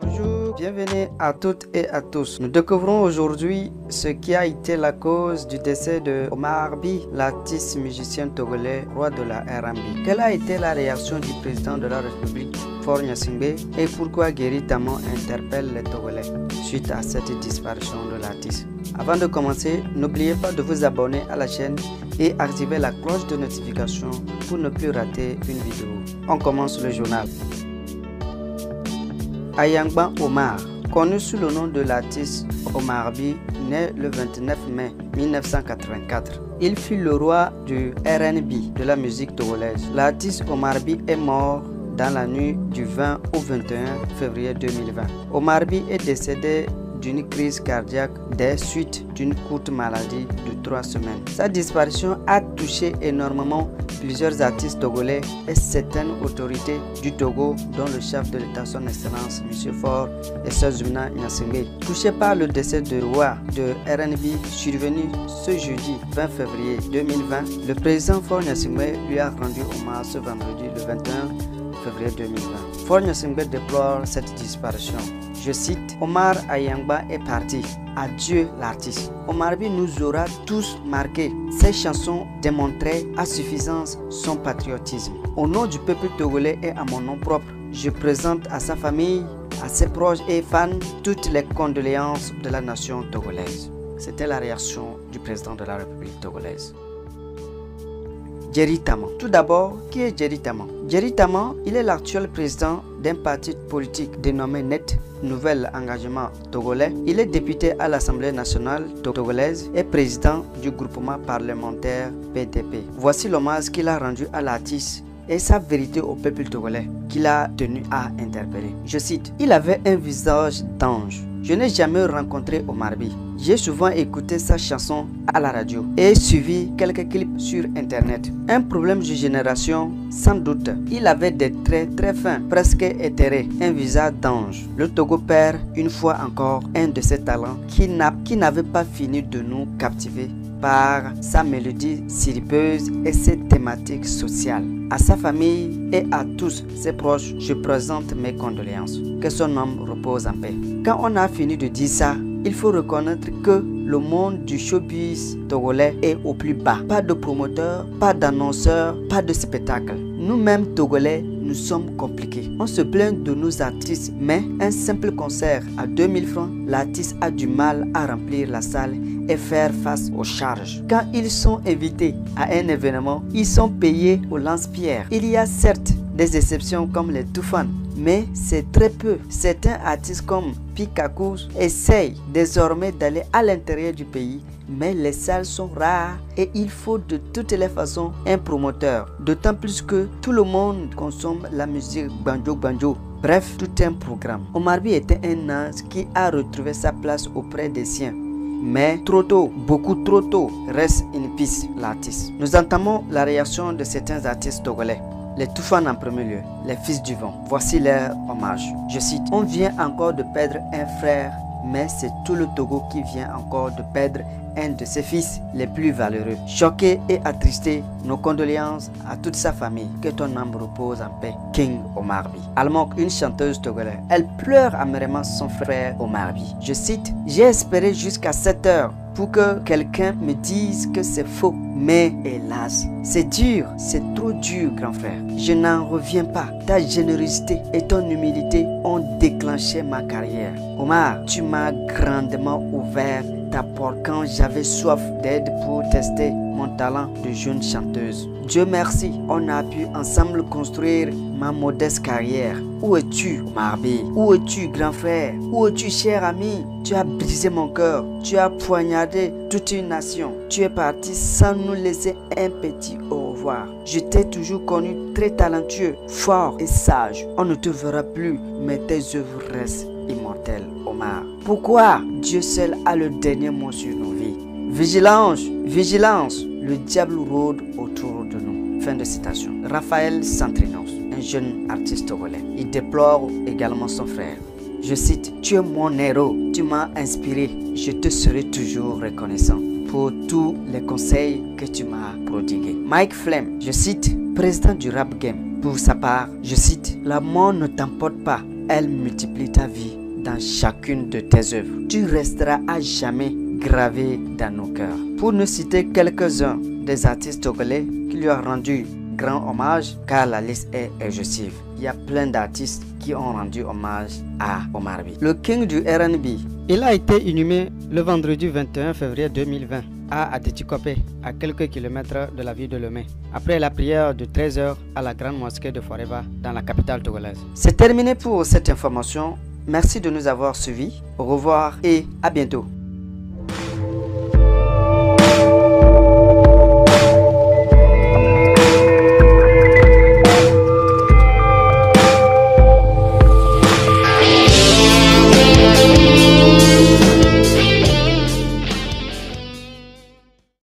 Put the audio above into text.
Bonjour, bienvenue à toutes et à tous. Nous découvrons aujourd'hui ce qui a été la cause du décès de Omar Bi, l'artiste musicien togolais, roi de la R&B. Quelle a été la réaction du président de la République, Gnassingbé, et pourquoi Guéry Tamon interpelle les Togolais suite à cette disparition de l'artiste Avant de commencer, n'oubliez pas de vous abonner à la chaîne et activer la cloche de notification pour ne plus rater une vidéo. On commence le journal. Ayangban Omar, connu sous le nom de l'artiste Omar Bi, né le 29 mai 1984. Il fut le roi du RNB de la musique togolaise. L'artiste Omar Bi est mort dans la nuit du 20 au 21 février 2020. Omar Bi est décédé d'une crise cardiaque des suites d'une courte maladie de trois semaines. Sa disparition a touché énormément plusieurs artistes togolais et certaines autorités du Togo, dont le chef de l'État, son Excellence, M. Faure et Sozumna Nyasimbe. Touché par le décès de roi de RNB survenu ce jeudi 20 février 2020, le président Faure Nyasimbe lui a rendu hommage ce vendredi le 21 février 2020. Faure Nyasimbe déplore cette disparition. Je cite, Omar Ayangba est parti. Adieu l'artiste. Omar Bi nous aura tous marqués. Ses chansons démontraient à suffisance son patriotisme. Au nom du peuple togolais et à mon nom propre, je présente à sa famille, à ses proches et fans toutes les condoléances de la nation togolaise. C'était la réaction du président de la République togolaise. Jerry Taman. Tout d'abord, qui est Jerry Taman Jerry Taman, il est l'actuel président d'un parti politique dénommé NET, Nouvel Engagement Togolais. Il est député à l'Assemblée nationale togolaise et président du groupement parlementaire PDP. Voici l'hommage qu'il a rendu à l'artiste et sa vérité au peuple togolais qu'il a tenu à interpeller. Je cite, il avait un visage d'ange. Je n'ai jamais rencontré Omar Bi. J'ai souvent écouté sa chanson à la radio et suivi quelques clips sur internet. Un problème de génération, sans doute. Il avait des traits très fins, presque éthérés, un visage d'ange. Le Togo perd une fois encore un de ses talents qui n'avait pas fini de nous captiver par sa mélodie siripeuse et ses thématiques sociales. À sa famille et à tous ses proches, je présente mes condoléances. Que son âme repose en paix. Quand on a fini de dire ça, il faut reconnaître que le monde du showbiz togolais est au plus bas. Pas de promoteurs, pas d'annonceurs, pas de spectacles. Nous-mêmes togolais, nous sommes compliqués. On se plaint de nos artistes, mais un simple concert à 2000 francs, l'artiste a du mal à remplir la salle et faire face aux charges. Quand ils sont invités à un événement, ils sont payés au lance-pierre. Il y a certes des exceptions comme les Toufan, mais c'est très peu. Certains artistes comme Pikakou essayent désormais d'aller à l'intérieur du pays, mais les salles sont rares et il faut de toutes les façons un promoteur. D'autant plus que tout le monde consomme la musique banjo banjo. Bref, tout un programme. Omar Bi était un ange qui a retrouvé sa place auprès des siens. Mais trop tôt, beaucoup trop tôt, reste une piste, l'artiste. Nous entamons la réaction de certains artistes togolais. Les Toufan en premier lieu, les fils du vent. Voici leur hommage. Je cite, on vient encore de perdre un frère, mais c'est tout le Togo qui vient encore de perdre un de ses fils les plus valeureux. Choqué et attristé, nos condoléances à toute sa famille. Que ton âme repose en paix. King Omar Bi. Almok, une chanteuse togolaise, elle pleure amèrement son frère Omar Bi. Je cite, j'ai espéré jusqu'à 7 heures pour que quelqu'un me dise que c'est faux. Mais hélas, c'est dur, c'est trop dur, grand frère. Je n'en reviens pas. Ta générosité et ton humilité ont déclenché ma carrière. Omar, tu m'as grandement ouvert ta porte quand j'avais soif d'aide pour tester mon talent de jeune chanteuse. Dieu merci, on a pu ensemble construire ma modeste carrière. Où es-tu, Marbi Où es-tu, grand frère? Où es-tu, cher ami? Tu as brisé mon cœur. Tu as poignardé toute une nation. Tu es parti sans nous laisser un petit au revoir. Je t'ai toujours connu très talentueux, fort et sage. On ne te verra plus, mais tes œuvres restent immortelles, Omar. Pourquoi Dieu seul a le dernier mot sur vies Vigilance, vigilance, le diable rôde autour de nous. Fin de citation. Raphaël Santrinos, un jeune artiste togolais. Il déplore également son frère. je cite, Tu es mon héros, tu m'as inspiré, je te serai toujours reconnaissant pour tous les conseils que tu m'as prodigués. Mike Flem, je cite, président du rap game, pour sa part, je cite, La mort ne t'emporte pas, elle multiplie ta vie dans chacune de tes œuvres. Tu resteras à jamais gravé dans nos cœurs. Pour ne citer quelques-uns des artistes togolais qui lui ont rendu grand hommage, car la liste est exhaustive. Il y a plein d'artistes qui ont rendu hommage à Omar B. Le king du R&B, il a été inhumé le vendredi 21 février 2020 à Adetikope, à quelques kilomètres de la ville de Lomé, après la prière de 13h à la grande mosquée de Foreva dans la capitale togolaise. C'est terminé pour cette information. Merci de nous avoir suivis. Au revoir et à bientôt.